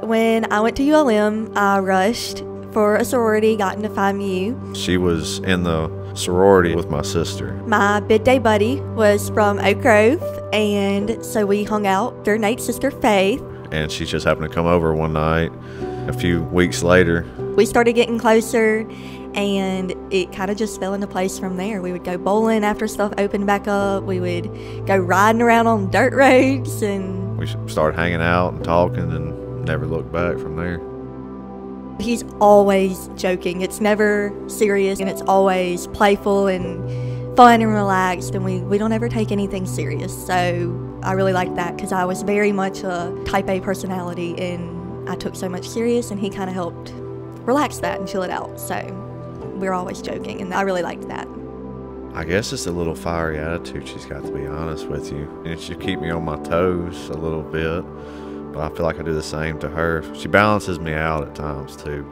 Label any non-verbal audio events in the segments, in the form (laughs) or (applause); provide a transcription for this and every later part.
When I went to ULM, I rushed for a sorority, got into Phi Mu. She was in the sorority with my sister. My bid day buddy was from Oak Grove, and so we hung out. Through Nate's sister Faith. And she just happened to come over one night. A few weeks later, we started getting closer, and it kind of just fell into place from there. We would go bowling after stuff opened back up. We would go riding around on dirt roads, and we started hanging out and talking, and never looked back from there. He's always joking. It's never serious, and it's always playful and fun and relaxed, and we, we don't ever take anything serious. So I really like that because I was very much a type A personality, and I took so much serious, and he kind of helped relax that and chill it out. So we are always joking, and I really liked that. I guess it's a little fiery attitude she's got, to be honest with you. And she keep me on my toes a little bit, but I feel like I do the same to her. She balances me out at times, too.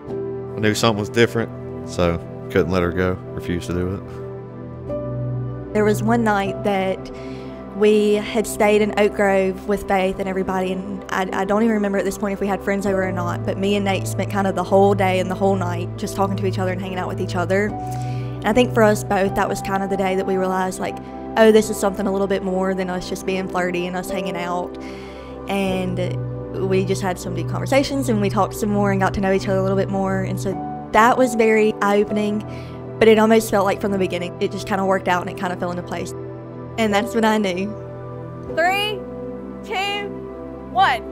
I knew something was different, so couldn't let her go, refused to do it. There was one night that we had stayed in Oak Grove with Faith and everybody, and I, I, don't even remember at this point if we had friends over or not, but me and Nate spent kind of the whole day and the whole night just talking to each other and hanging out with each other. And I think for us both, that was kind of the day that we realized, like, oh, this is something a little bit more than us just being flirty and us hanging out. And we just had some deep conversations and we talked some more and got to know each other a little bit more. And so that was very eye opening, but it almost felt like from the beginning, it just kind of worked out and it kind of fell into place. And that's when I knew. Three, two, one.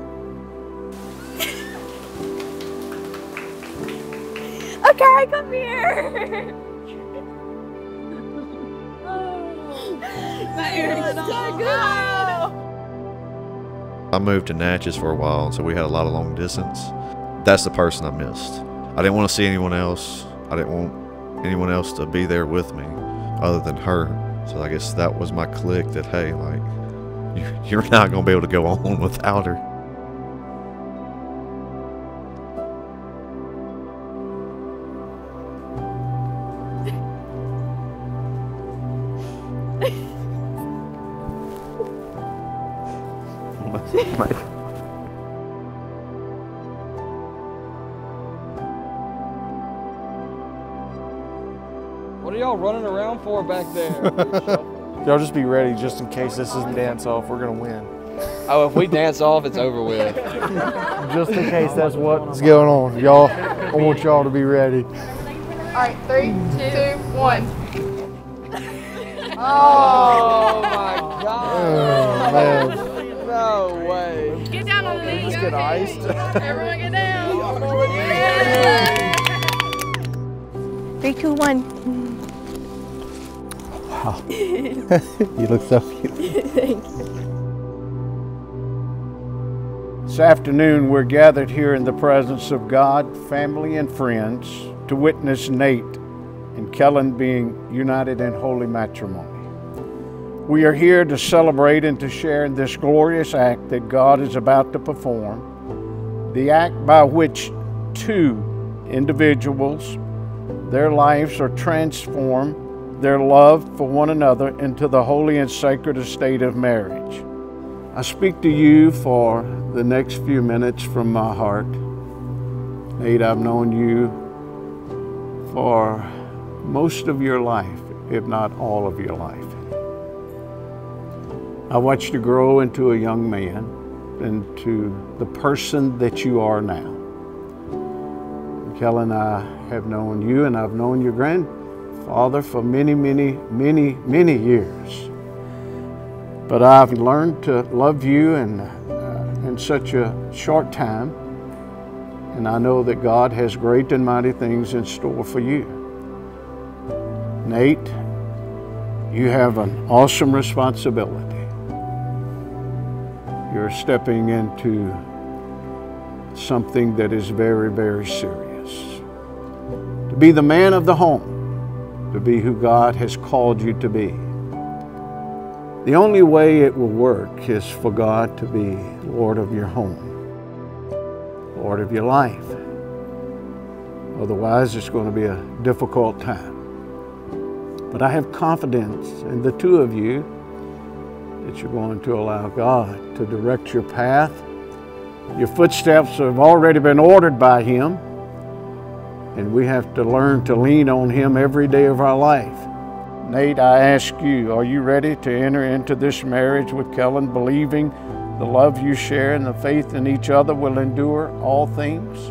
(laughs) okay, come here. (laughs) Oh, so good. I moved to Natchez for a while, so we had a lot of long distance. That's the person I missed. I didn't want to see anyone else. I didn't want anyone else to be there with me other than her. So I guess that was my click that, hey, like, (laughs) you're not going to be able to go on without her. What are y'all running around for back there? (laughs) y'all just be ready just in case this isn't dance off. We're going to win. Oh, if we dance off, it's over with. (laughs) just in case that's what's going on. Y'all, I want y'all to be ready. All right, three, two, one. oh my oh, God. Oh, get iced. (laughs) Everyone get down. Three, two, one. Wow. (laughs) you look so cute. (laughs) Thank you. This afternoon, we're gathered here in the presence of God, family, and friends to witness Nate and Kellyn being united in holy matrimony. We are here to celebrate and to share in this glorious act that God is about to perform, the act by which two individuals, their lives are transformed, their love for one another into the holy and sacred estate of marriage. I speak to you for the next few minutes from my heart. Nate, I've known you for most of your life, if not all of your life. I watched you grow into a young man, into the person that you are now. Kellyn, I have known you and I've known your grandfather for many, many, many, many years. But I've learned to love you in, uh, in such a short time, and I know that God has great and mighty things in store for you. Nate, you have an awesome responsibility. You're stepping into something that is very, very serious. To be the man of the home, to be who God has called you to be. The only way it will work is for God to be Lord of your home, Lord of your life. Otherwise, it's going to be a difficult time. But I have confidence in the two of you that you're going to allow God to direct your path Your footsteps have already been ordered by Him, and we have to learn to lean on Him every day of our life. Nate, I ask you, are you ready to enter into this marriage with Kellyn, believing the love you share and the faith in each other will endure all things?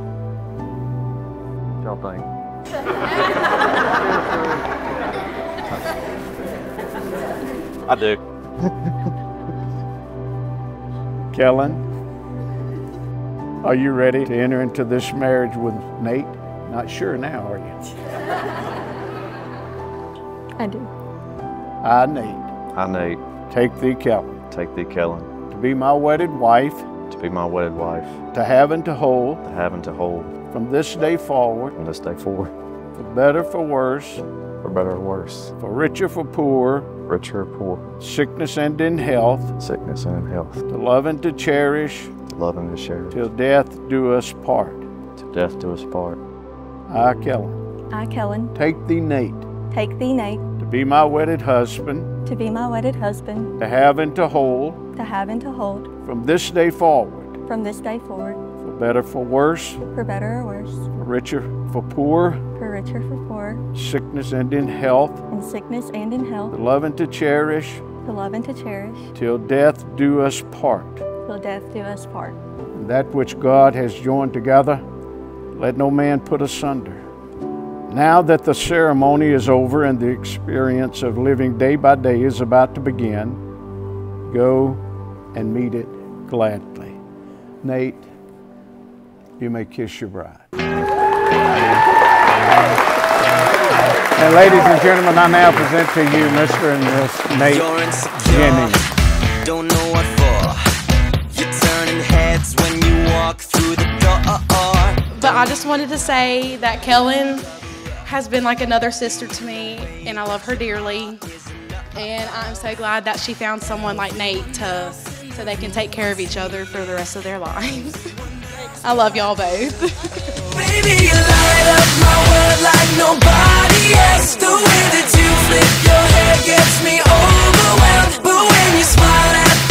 Y'all think? (laughs) I do. (laughs) Kellyn, are you ready to enter into this marriage with Nate? Not sure now, are you? I do. I, Nate, I, Nate, take thee, Kellyn, take thee, Kellyn, to be my wedded wife, to be my wedded wife, to have and to hold, to have and to hold. From this day forward, from this day forward, for better, for worse, for better or worse, for richer, for poor, richer or poor, sickness and in health, sickness and in health, to love and to cherish, to love and to cherish, till death do us part. to death do us part. I, Kellyn, I, Kellyn, take thee, Nate, take thee, Nate, to be my wedded husband, to be my wedded husband, to have and to hold, to have and to hold, from this day forward, from this day forward, for better, for worse, for better or worse, for richer, for poor, for richer, for poor, sickness and in health, in sickness and in health, to love and to cherish, to love and to cherish, till death do us part. till death do us part. And that which God has joined together, let no man put asunder. Now that the ceremony is over and the experience of living day by day is about to begin, go and meet it gladly. Nate, you may kiss your bride. And ladies and gentlemen, I now present to you Mr. and Miss Nate You're Jennings. don't know what for. You're turning heads when you walk through the door. But I just wanted to say that Kellyn has been like another sister to me, and I love her dearly. And I'm so glad that she found someone like Nate to so they can take care of each other for the rest of their (laughs) lives. I love y'all both. Like nobody else. The way that you flip your hair gets me overwhelmed. But when you smile at the